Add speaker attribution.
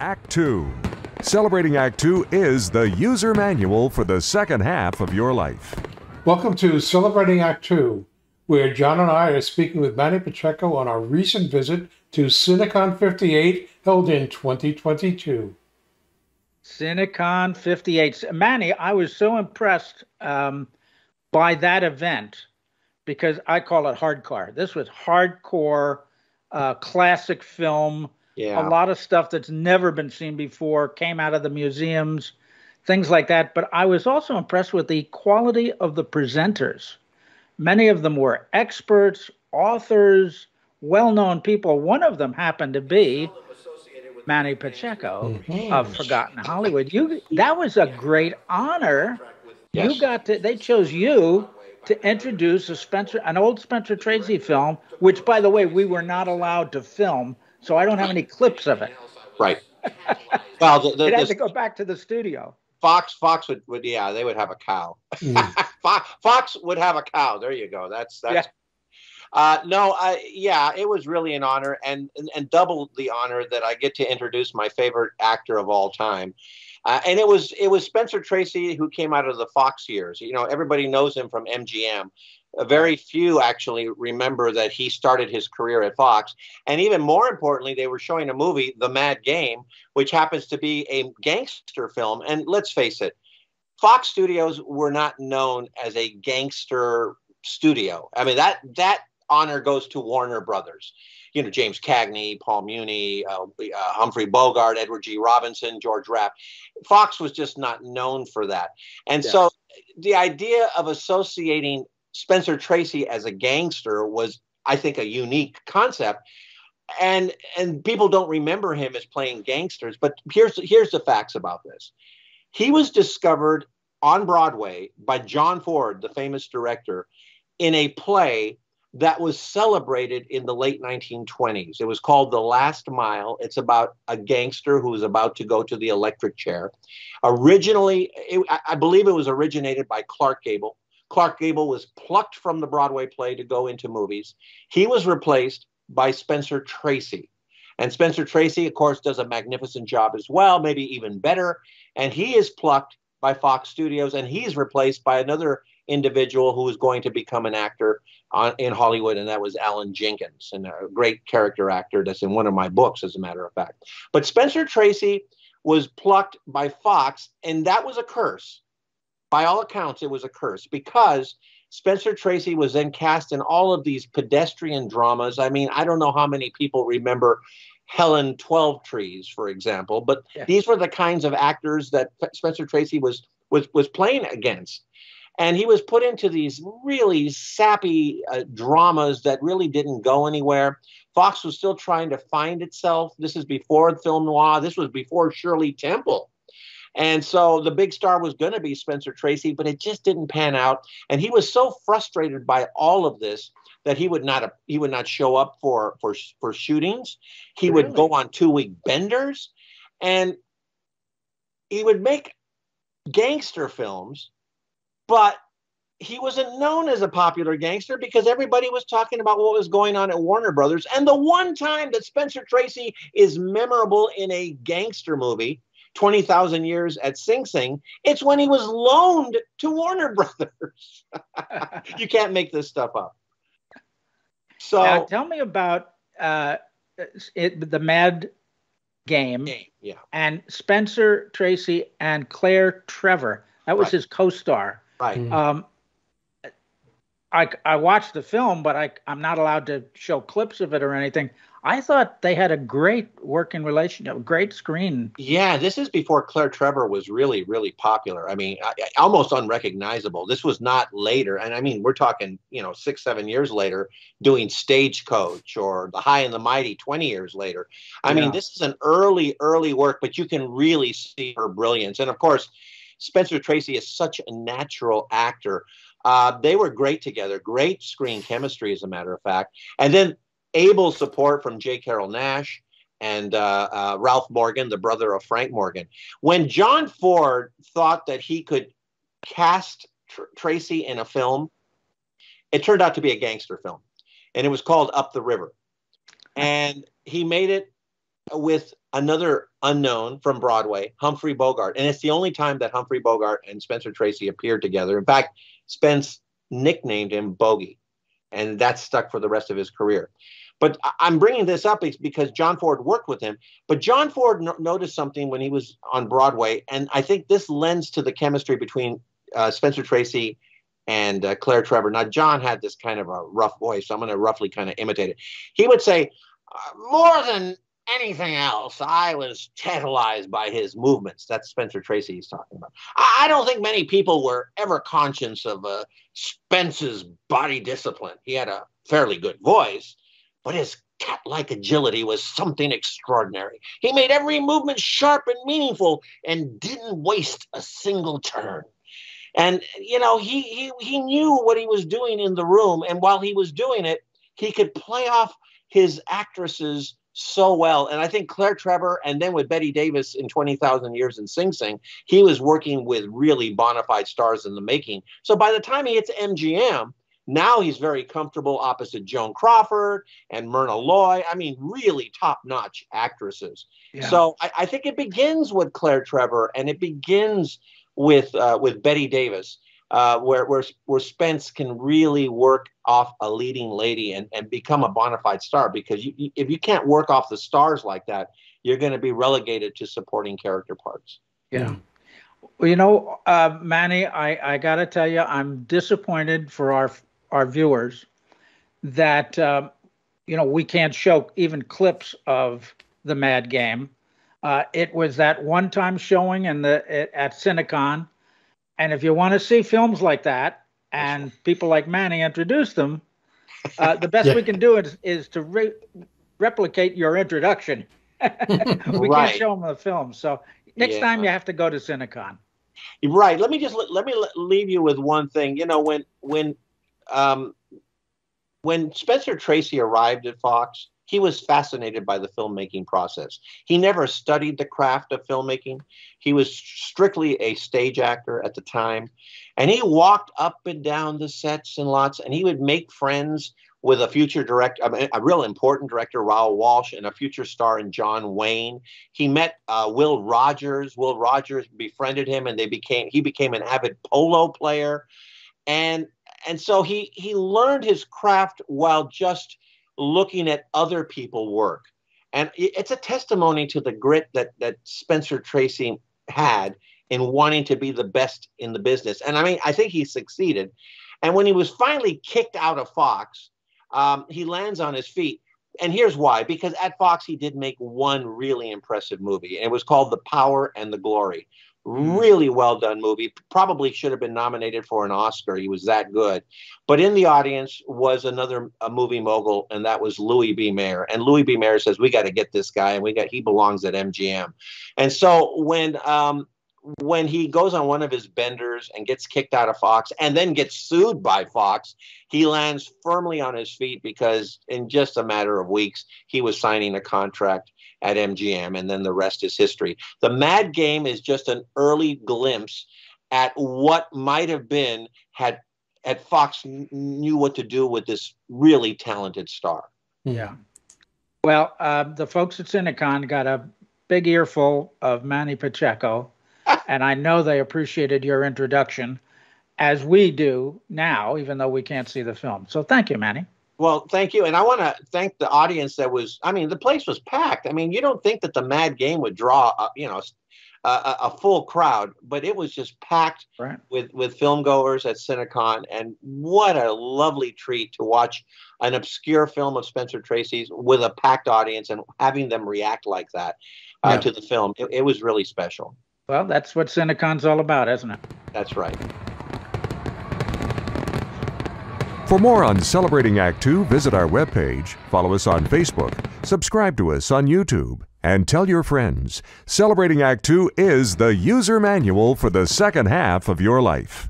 Speaker 1: Act 2. Celebrating Act 2 is the user manual for the second half of your life.
Speaker 2: Welcome to Celebrating Act 2, where John and I are speaking with Manny Pacheco on our recent visit to Cinecon 58 held in 2022.
Speaker 3: Cinecon 58. Manny, I was so impressed um, by that event because I call it hardcore. This was hardcore, uh, classic film. Yeah. A lot of stuff that's never been seen before came out of the museums, things like that. But I was also impressed with the quality of the presenters. Many of them were experts, authors, well known people. One of them happened to be Manny Pacheco mm-hmm. of Forgotten Hollywood. You that was a great honor. Yes. You got to they chose you to introduce a Spencer an old Spencer Tracy film, which by the way we were not allowed to film, so I don't have any clips of it.
Speaker 4: Right. Well, the, the,
Speaker 3: it had to go back to the studio.
Speaker 4: Fox, Fox would, would yeah, they would have a cow. Mm. Fox, Fox would have a cow. There you go. That's that's. Yeah. Uh, no, I, yeah, it was really an honor, and, and and double the honor that I get to introduce my favorite actor of all time. Uh, and it was it was Spencer Tracy who came out of the Fox years. You know, everybody knows him from MGM, very few actually remember that he started his career at Fox. And even more importantly, they were showing a movie, The Mad Game, which happens to be a gangster film. And let's face it, Fox Studios were not known as a gangster studio. I mean, that that honor goes to Warner Brothers. You know, James Cagney, Paul Muni, uh, uh, Humphrey Bogart, Edward G. Robinson, George Raft. Fox was just not known for that. And yes. so the idea of associating Spencer Tracy as a gangster was, I think, a unique concept. And and people don't remember him as playing gangsters, but here's here's the facts about this. He was discovered on Broadway by John Ford, the famous director, in a play that was celebrated in the late 1920s. It was called The Last Mile. It's about a gangster who is about to go to the electric chair. Originally, it, I believe it was originated by Clark Gable. Clark Gable was plucked from the Broadway play to go into movies. He was replaced by Spencer Tracy. And Spencer Tracy, of course, does a magnificent job as well, maybe even better. And he is plucked by Fox Studios and he's replaced by another individual who is going to become an actor on, in Hollywood, and that was Allen Jenkins, and a great character actor that's in one of my books, as a matter of fact. But Spencer Tracy was plucked by Fox, and that was a curse by all accounts, it was a curse because Spencer Tracy was then cast in all of these pedestrian dramas. I mean, I don't know how many people remember Helen Twelvetrees, for example, but yeah. these were the kinds of actors that Spencer Tracy was was was playing against. And he was put into these really sappy uh, dramas that really didn't go anywhere. Fox was still trying to find itself. This is before film noir. This was before Shirley Temple. And so the big star was going to be Spencer Tracy, but it just didn't pan out. And he was so frustrated by all of this that he would not he would not show up for for for shootings. He really? would go on two week benders, and he would make gangster films, but he wasn't known as a popular gangster because everybody was talking about what was going on at Warner Brothers. And the one time that Spencer Tracy is memorable in a gangster movie 20,000 years at Sing Sing. It's when he was loaned to Warner Brothers. you can't make this stuff up.
Speaker 3: So now, tell me about uh, it, the Mad game, game,
Speaker 4: yeah,
Speaker 3: and Spencer Tracy and Claire Trevor. That was right. his co-star.
Speaker 4: Right.
Speaker 3: Mm-hmm. Um, I I watched the film, but I I'm not allowed to show clips of it or anything. I thought they had a great working relationship, great screen.
Speaker 4: Yeah, this is before Claire Trevor was really, really popular. I mean, almost unrecognizable. This was not later, and I mean, we're talking, you know, six, seven years later, doing Stagecoach or The High and the Mighty, twenty years later. I yeah. mean, this is an early, early work, but you can really see her brilliance. And of course, Spencer Tracy is such a natural actor. Uh, they were great together, great screen chemistry, as a matter of fact. And then able support from J. Carrol Naish and uh, uh, Ralph Morgan, the brother of Frank Morgan. When John Ford thought that he could cast Tr- Tracy in a film, it turned out to be a gangster film, and it was called Up the River. And he made it with another unknown from Broadway, Humphrey Bogart. And it's the only time that Humphrey Bogart and Spencer Tracy appeared together. In fact, Spence nicknamed him Bogey, and that stuck for the rest of his career. But I'm bringing this up because John Ford worked with him. But John Ford no- noticed something when he was on Broadway, and I think this lends to the chemistry between uh, Spencer Tracy and uh, Claire Trevor. Now, John had this kind of a rough voice, so I'm going to roughly kind of imitate it. He would say, uh, More than anything else, I was tantalized by his movements. That's Spencer Tracy he's talking about. I, don't think many people were ever conscious of uh, Spence's body discipline. He had a fairly good voice, but his cat like agility was something extraordinary. He made every movement sharp and meaningful and didn't waste a single turn. And you know, he he he knew what he was doing in the room, and while he was doing it, he could play off his actresses so well. And I think Claire Trevor, and then with Bette Davis in 20,000 Years in Sing Sing, he was working with really bona fide stars in the making. So by the time he hits MGM, now he's very comfortable opposite Joan Crawford and Myrna Loy. I mean, really top notch actresses. Yeah. So I, I, think it begins with Claire Trevor and it begins with uh, with Bette Davis, uh, where, where where Spence can really work off a leading lady and, and become a bona fide star. Because you, you, if you can't work off the stars like that, you're going to be relegated to supporting character parts.
Speaker 3: Yeah. Well, you know, uh, Manny, I, I got to tell you, I'm disappointed for our our viewers that uh, you know we can't show even clips of the Mad Game uh, it was that one-time showing in the at Cinecon, and if you want to see films like that, and people like Manny introduce them, uh, the best yeah. we can do is, is to re- replicate your introduction. we right. can't show them the film, so next yeah. time you have to go to Cinecon.
Speaker 4: Right. Let me just let, let me leave you with one thing. You know, when when um, when Spencer Tracy arrived at Fox, he was fascinated by the filmmaking process. He never studied the craft of filmmaking. He was strictly a stage actor at the time. And he walked up and down the sets and lots, and he would make friends with a future director, a real important director, Raoul Walsh, and a future star in John Wayne. He met uh, Will Rogers. Will Rogers befriended him, and they became he became an avid polo player, and and so he he learned his craft while just looking at other people work. And it's a testimony to the grit that, that Spencer Tracy had in wanting to be the best in the business. And I mean, I think he succeeded. And when he was finally kicked out of Fox, um, he lands on his feet. And here's why because at Fox, he did make one really impressive movie. And it was called The Power and the Glory, Really well done movie. Probably should have been nominated for an Oscar. He was that good. But in the audience was another movie mogul, and that was Louis B. Mayer. And Louis B. Mayer says, "We got to get this guy, and we got he belongs at MGM." And so when um, when he goes on one of his benders and gets kicked out of Fox and then gets sued by Fox, he lands firmly on his feet because in just a matter of weeks, he was signing a contract at MGM, and then the rest is history. The Mad Game is just an early glimpse at what might have been had at Fox knew what to do with this really talented star.
Speaker 3: Yeah. Well, uh, the folks at Cinecon got a big earful of Manny Pacheco, and I know they appreciated your introduction, as we do now, even though we can't see the film. So thank you, Manny.
Speaker 4: Well, thank you, and I want to thank the audience that was. I mean, the place was packed. I mean, you don't think that the Mad Game would draw, a, you know, a, a full crowd, but it was just packed right. with with film goers at Cinecon, and what a lovely treat to watch an obscure film of Spencer Tracy's with a packed audience and having them react like that uh, yeah. to the film. It, it was really special.
Speaker 3: Well, that's what Cinecon's all about, isn't it?
Speaker 4: That's right.
Speaker 1: For more on Celebrating Act Two, visit our webpage, follow us on Facebook, subscribe to us on YouTube, and tell your friends. Celebrating Act Two is the user manual for the second half of your life.